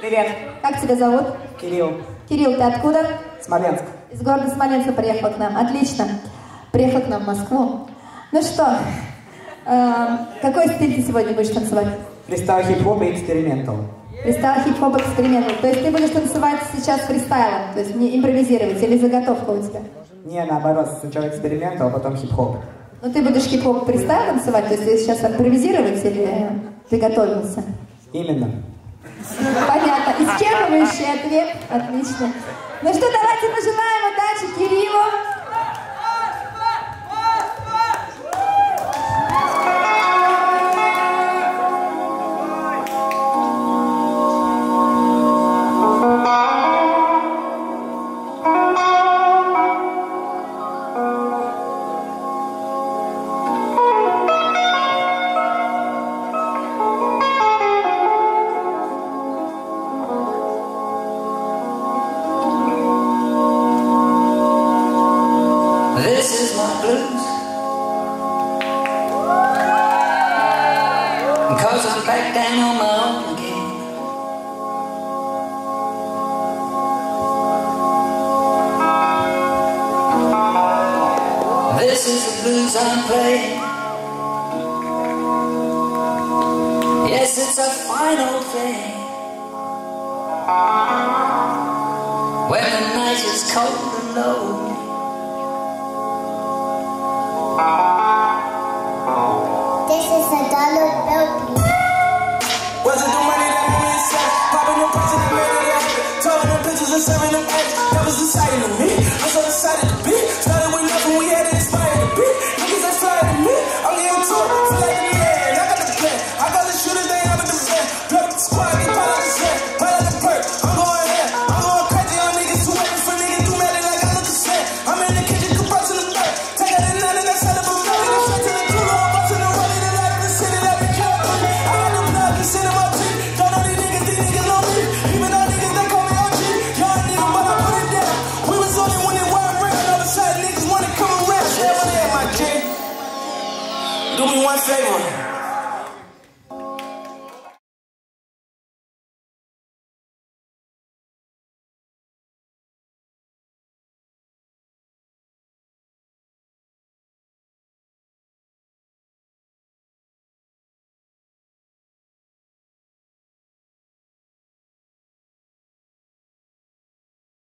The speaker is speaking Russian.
Привет, Как тебя зовут? Кирилл, Кирилл, ты откуда? Смоленск. Из города Смоленска приехал к нам. Отлично. Приехал к нам в Москву. Ну что, э, какой стиль ты сегодня будешь танцевать? Фристайл хип-хоп и experimental. Фристайл, хип-хоп, experimental. То есть ты будешь танцевать сейчас фристайлом, то есть не импровизировать, или заготовка у тебя? Не, наоборот, сначала experimental, а потом хип-хоп. Ну ты будешь хип-хоп фристайл танцевать, то есть ты сейчас импровизировать или ты готовился? Именно. Понятно. Исчерпывающий ответ. Отлично. Ну что, давайте пожелаем удачи Кириллу. This is my blues. Cause I'm back down on my own again. This is the blues I'm playing. Yes, it's a fine old thing. When the night is cold and low. Taking the pictures and serving them ads. That was exciting to me. Favor.